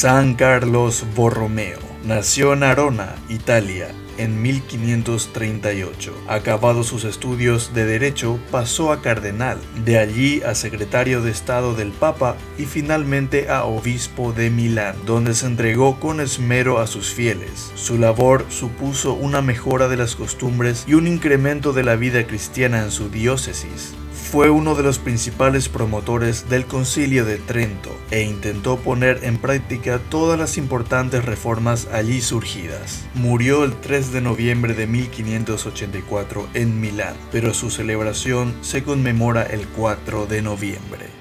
San Carlos Borromeo nació en Arona, Italia, en 1538. Acabados sus estudios de Derecho, pasó a cardenal, de allí a secretario de Estado del Papa y finalmente a obispo de Milán, donde se entregó con esmero a sus fieles. Su labor supuso una mejora de las costumbres y un incremento de la vida cristiana en su diócesis fue uno de los principales promotores del Concilio de Trento e intentó poner en práctica todas las importantes reformas allí surgidas. Murió el 3 de noviembre de 1584 en Milán, pero su celebración se conmemora el 4 de noviembre.